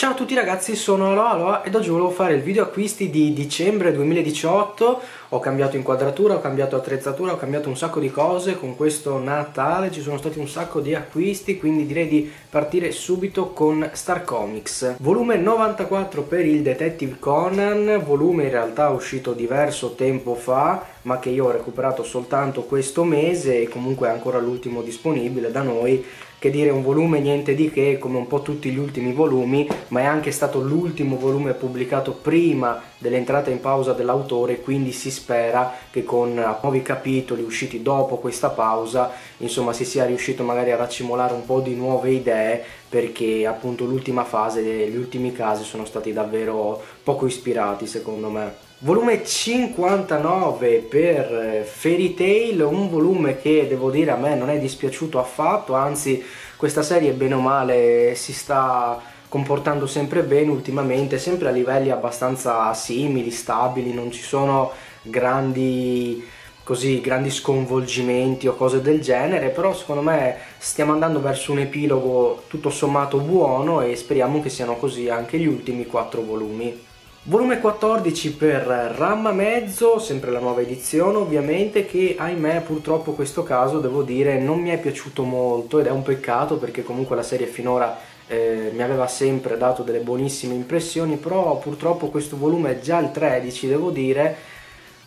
Ciao a tutti ragazzi, sono Aloha Aloha ed oggi volevo fare il video acquisti di dicembre 2018 Ho cambiato inquadratura, ho cambiato attrezzatura, ho cambiato un sacco di cose. Con questo Natale ci sono stati un sacco di acquisti Quindi direi di partire subito con Star Comics. Volume 94 per il Detective Conan Volume in realtà uscito diverso tempo fa Ma che io ho recuperato soltanto questo mese E comunque è ancora l'ultimo disponibile da noi. Che dire un volume niente di che come un po' tutti gli ultimi volumi ma è anche stato l'ultimo volume pubblicato prima dell'entrata in pausa dell'autore quindi si spera che con nuovi capitoli usciti dopo questa pausa insomma si sia riuscito magari a raccimolare un po' di nuove idee perché appunto l'ultima fase gli ultimi casi sono stati davvero poco ispirati secondo me. Volume 59 per Fairy Tail, un volume che devo dire a me non è dispiaciuto affatto, anzi questa serie bene o male si sta comportando sempre bene ultimamente, sempre a livelli abbastanza simili, stabili, non ci sono grandi così grandi sconvolgimenti o cose del genere, però secondo me stiamo andando verso un epilogo tutto sommato buono e speriamo che siano così anche gli ultimi quattro volumi. Volume 14 per Ramma Mezzo, sempre la nuova edizione ovviamente, che ahimè purtroppo questo caso devo dire non mi è piaciuto molto ed è un peccato perché comunque la serie finora eh, mi aveva sempre dato delle buonissime impressioni, però purtroppo questo volume è già il 13 devo dire,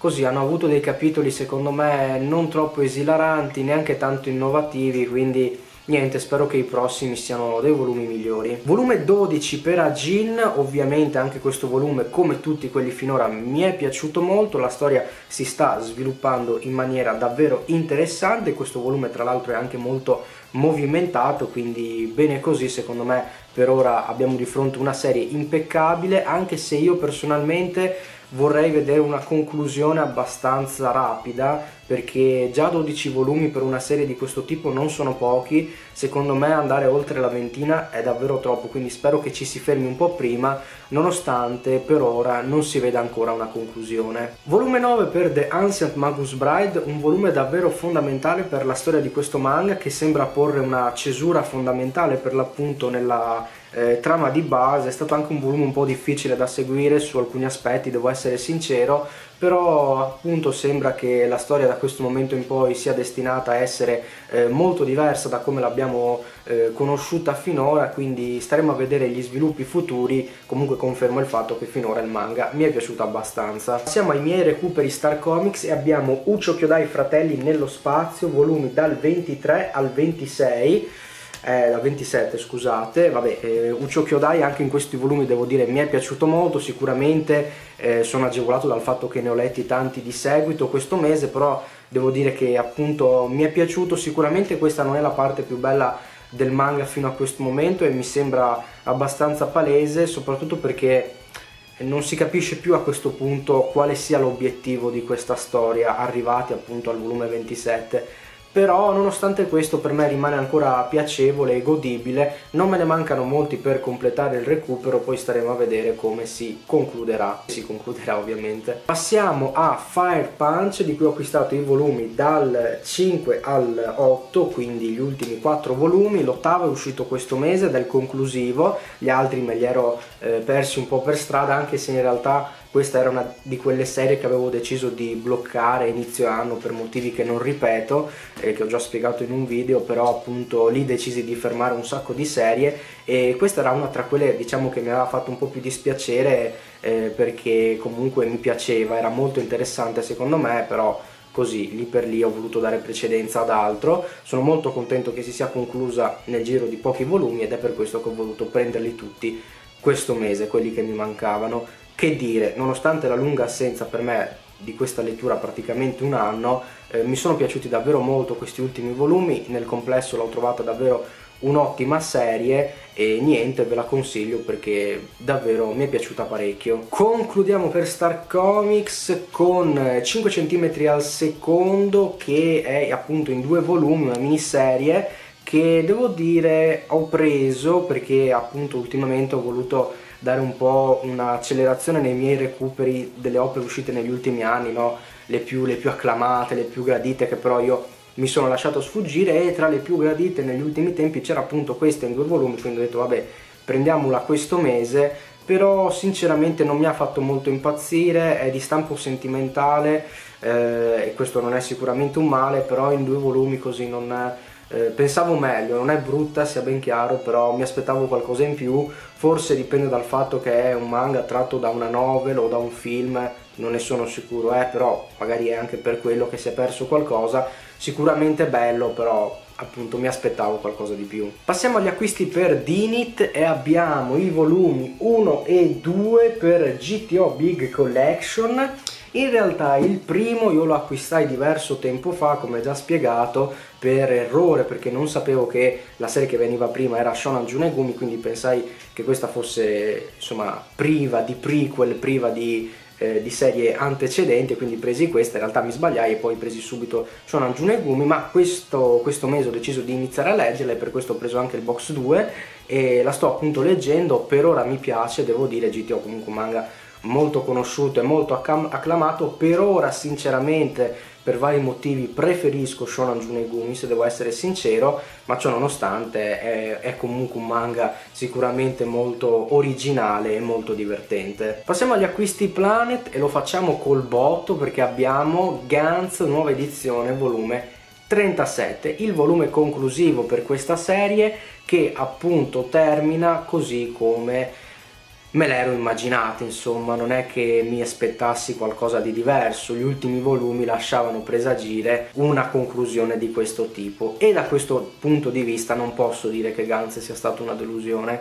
così hanno avuto dei capitoli secondo me non troppo esilaranti, neanche tanto innovativi, quindi niente spero che i prossimi siano dei volumi migliori. Volume 12 per Ajin ovviamente anche questo volume come tutti quelli finora mi è piaciuto molto la storia si sta sviluppando in maniera davvero interessante questo volume tra l'altro è anche molto movimentato quindi bene così secondo me per ora abbiamo di fronte una serie impeccabile anche se io personalmente vorrei vedere una conclusione abbastanza rapida perché già 12 volumi per una serie di questo tipo non sono pochi, secondo me andare oltre la ventina è davvero troppo, quindi spero che ci si fermi un po' prima, nonostante per ora non si veda ancora una conclusione. Volume 9 per The Ancient Magus Bride, un volume davvero fondamentale per la storia di questo manga che sembra porre una cesura fondamentale per l'appunto nella eh, trama di base, è stato anche un volume un po' difficile da seguire su alcuni aspetti, devo essere sincero, però appunto sembra che la storia da questo momento in poi sia destinata a essere eh, molto diversa da come l'abbiamo eh, conosciuta finora, quindi staremo a vedere gli sviluppi futuri, comunque confermo il fatto che finora il manga mi è piaciuto abbastanza. Siamo ai miei recuperi Star Comics e abbiamo Uccio Chiodai Fratelli nello spazio, volumi dal 23 al 26, eh, la 27 scusate, vabbè, eh, Uccio Chiodai anche in questi volumi devo dire mi è piaciuto molto, sicuramente eh, sono agevolato dal fatto che ne ho letti tanti di seguito questo mese, però devo dire che appunto mi è piaciuto, sicuramente questa non è la parte più bella del manga fino a questo momento e mi sembra abbastanza palese, soprattutto perché non si capisce più a questo punto quale sia l'obiettivo di questa storia, arrivati appunto al volume 27 però nonostante questo per me rimane ancora piacevole e godibile, non me ne mancano molti per completare il recupero, poi staremo a vedere come si concluderà, si concluderà ovviamente. Passiamo a Fire Punch di cui ho acquistato i volumi dal 5 al 8, quindi gli ultimi 4 volumi, l'ottavo è uscito questo mese ed è il conclusivo, gli altri me li ero eh, persi un po' per strada anche se in realtà questa era una di quelle serie che avevo deciso di bloccare inizio anno per motivi che non ripeto eh, che ho già spiegato in un video però appunto lì decisi di fermare un sacco di serie e questa era una tra quelle diciamo che mi aveva fatto un po' più dispiacere eh, perché comunque mi piaceva era molto interessante secondo me però così lì per lì ho voluto dare precedenza ad altro. Sono molto contento che si sia conclusa nel giro di pochi volumi ed è per questo che ho voluto prenderli tutti questo mese quelli che mi mancavano che dire, nonostante la lunga assenza per me di questa lettura praticamente un anno, eh, mi sono piaciuti davvero molto questi ultimi volumi, nel complesso l'ho trovata davvero un'ottima serie e niente ve la consiglio perché davvero mi è piaciuta parecchio. Concludiamo per Star Comics con 5 cm al secondo che è appunto in due volumi una miniserie che devo dire ho preso perché appunto ultimamente ho voluto dare un po' un'accelerazione nei miei recuperi delle opere uscite negli ultimi anni, no? le, più, le più acclamate, le più gradite che però io mi sono lasciato sfuggire e tra le più gradite negli ultimi tempi c'era appunto questa in due volumi, quindi ho detto vabbè prendiamola questo mese però sinceramente non mi ha fatto molto impazzire, è di stampo sentimentale eh, e questo non è sicuramente un male, però in due volumi così non... Eh, pensavo meglio, non è brutta sia ben chiaro, però mi aspettavo qualcosa in più, forse dipende dal fatto che è un manga tratto da una novel o da un film, non ne sono sicuro, eh, però magari è anche per quello che si è perso qualcosa, sicuramente bello, però appunto mi aspettavo qualcosa di più. Passiamo agli acquisti per Dinit e abbiamo i volumi 1 e 2 per GTO Big Collection. In realtà il primo io lo acquistai diverso tempo fa, come già spiegato, per errore, perché non sapevo che la serie che veniva prima era Shonan Junegumi, quindi pensai che questa fosse insomma priva di prequel, priva di eh, di serie antecedenti quindi presi questa, in realtà mi sbagliai e poi presi subito Shonan Junegumi, ma questo, questo mese ho deciso di iniziare a leggerla e per questo ho preso anche il box 2 e la sto appunto leggendo, per ora mi piace, devo dire GTO comunque un manga molto conosciuto e molto acclamato, per ora sinceramente per vari motivi preferisco Shonan Junegumi se devo essere sincero ma ciò nonostante è, è, comunque un manga sicuramente molto originale e molto divertente. Passiamo agli acquisti Planet e lo facciamo col botto perché abbiamo Gantz nuova edizione volume 37 il volume conclusivo per questa serie che appunto termina così come me l'ero immaginato, insomma, non è che mi aspettassi qualcosa di diverso, gli ultimi volumi lasciavano presagire una conclusione di questo tipo. E da questo punto di vista non posso dire che Gantz sia stata una delusione,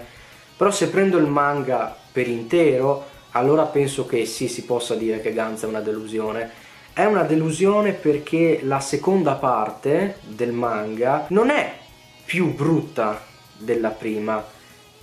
però se prendo il manga per intero, allora penso che sì, si possa dire che Gantz è una delusione. È una delusione perché la seconda parte del manga non è più brutta della prima,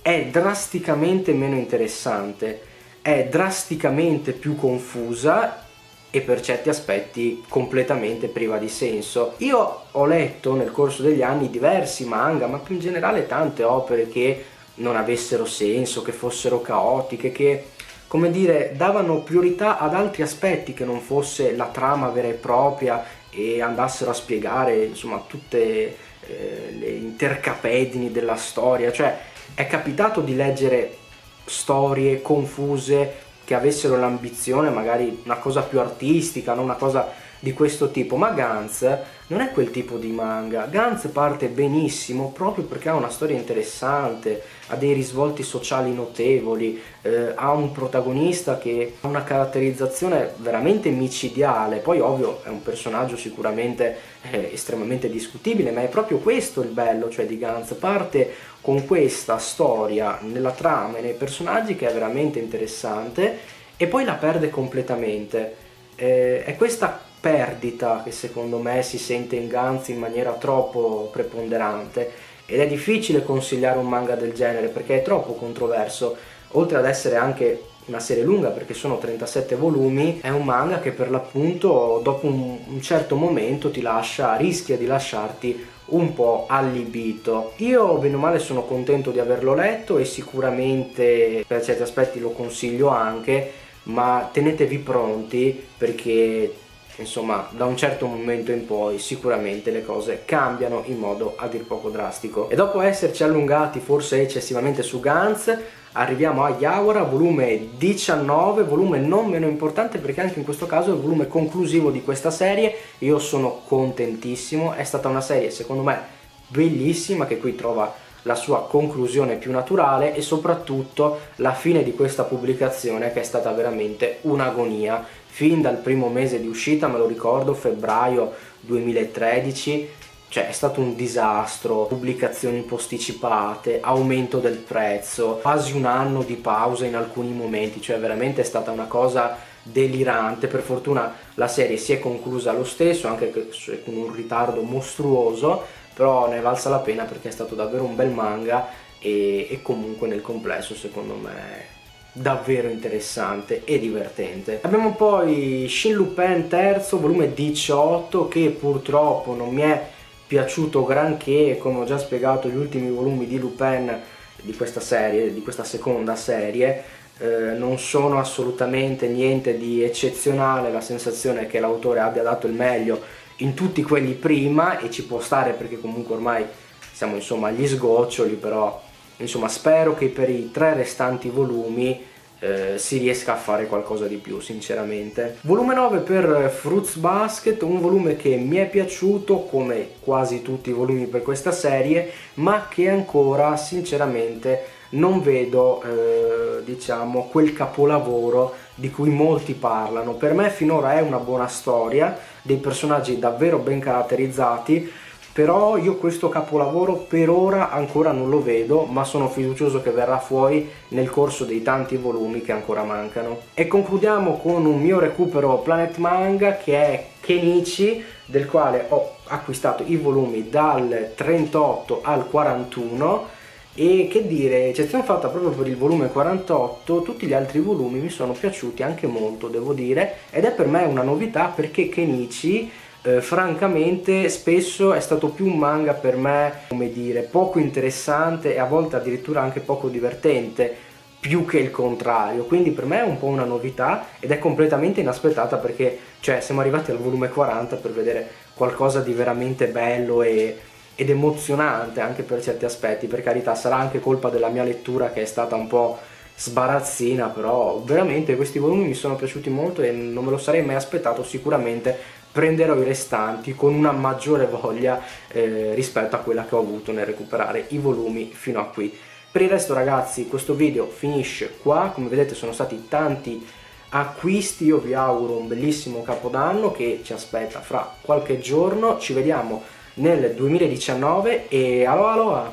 è drasticamente meno interessante, è drasticamente più confusa e per certi aspetti completamente priva di senso. Io ho letto nel corso degli anni diversi manga, ma più in generale tante opere che non avessero senso, che fossero caotiche, che come dire davano priorità ad altri aspetti che non fosse la trama vera e propria e andassero a spiegare insomma tutte eh, le intercapedini della storia, cioè è capitato di leggere storie confuse che avessero l'ambizione, magari una cosa più artistica, non una cosa di questo tipo, ma Gantz non è quel tipo di manga. Gantz parte benissimo proprio perché ha una storia interessante, ha dei risvolti sociali notevoli, eh, ha un protagonista che ha una caratterizzazione veramente micidiale, poi ovvio è un personaggio sicuramente eh, estremamente discutibile, ma è proprio questo il bello, cioè di Gantz, parte con questa storia nella trama e nei personaggi che è veramente interessante e poi la perde completamente. Eh, è questa perdita che secondo me si sente in Gantz in maniera troppo preponderante ed è difficile consigliare un manga del genere perché è troppo controverso, oltre ad essere anche una serie lunga perché sono 37 volumi, è un manga che per l'appunto dopo un, un certo momento ti lascia, rischia di lasciarti un po' allibito. Io bene o male sono contento di averlo letto e sicuramente per certi aspetti lo consiglio anche, ma tenetevi pronti perché insomma da un certo momento in poi sicuramente le cose cambiano in modo a dir poco drastico. E dopo esserci allungati forse eccessivamente su Gantz arriviamo a Yawara volume 19 volume non meno importante perché anche in questo caso è il volume conclusivo di questa serie. Io sono contentissimo. È stata una serie secondo me bellissima che qui trova la sua conclusione più naturale e soprattutto la fine di questa pubblicazione che è stata veramente un'agonia fin dal primo mese di uscita, me lo ricordo, febbraio 2013, cioè è stato un disastro, pubblicazioni posticipate, aumento del prezzo, quasi un anno di pausa in alcuni momenti, cioè veramente è stata una cosa delirante, per fortuna la serie si è conclusa lo stesso, anche con un ritardo mostruoso, però ne è valsa la pena perché è stato davvero un bel manga e, e comunque nel complesso secondo me davvero interessante e divertente. Abbiamo poi Shin Lupin terzo, volume 18, che purtroppo non mi è piaciuto granché, come ho già spiegato gli ultimi volumi di Lupin di questa serie, di questa seconda serie, eh, non sono assolutamente niente di eccezionale, la sensazione è che l'autore abbia dato il meglio in tutti quelli prima e ci può stare perché comunque ormai siamo insomma agli sgoccioli, però insomma spero che per i tre restanti volumi eh, si riesca a fare qualcosa di più sinceramente. Volume 9 per Fruits Basket un volume che mi è piaciuto come quasi tutti i volumi per questa serie ma che ancora sinceramente non vedo eh, diciamo quel capolavoro di cui molti parlano. Per me finora è una buona storia dei personaggi davvero ben caratterizzati però io questo capolavoro per ora ancora non lo vedo ma sono fiducioso che verrà fuori nel corso dei tanti volumi che ancora mancano. E concludiamo con un mio recupero Planet Manga che è Kenichi del quale ho acquistato i volumi dal 38 al 41 e che dire, eccezione fatta proprio per il volume 48, tutti gli altri volumi mi sono piaciuti anche molto, devo dire, ed è per me una novità perché Kenichi eh, francamente spesso è stato più un manga per me, come dire, poco interessante e a volte addirittura anche poco divertente più che il contrario, quindi per me è un po' una novità ed è completamente inaspettata perché cioè, siamo arrivati al volume 40 per vedere qualcosa di veramente bello e, ed emozionante anche per certi aspetti, per carità sarà anche colpa della mia lettura che è stata un po' sbarazzina, però veramente questi volumi mi sono piaciuti molto e non me lo sarei mai aspettato sicuramente prenderò i restanti con una maggiore voglia eh, rispetto a quella che ho avuto nel recuperare i volumi fino a qui. Per il resto ragazzi questo video finisce qua, come vedete sono stati tanti acquisti, io vi auguro un bellissimo capodanno che ci aspetta fra qualche giorno, ci vediamo nel 2019 e aloha aloha!